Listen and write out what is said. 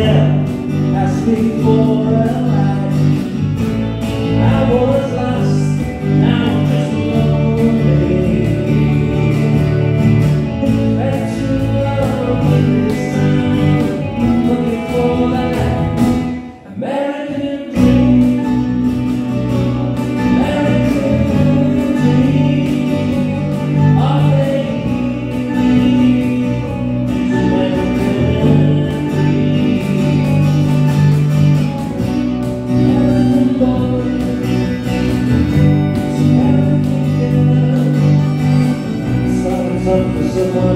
am as before. Jesus.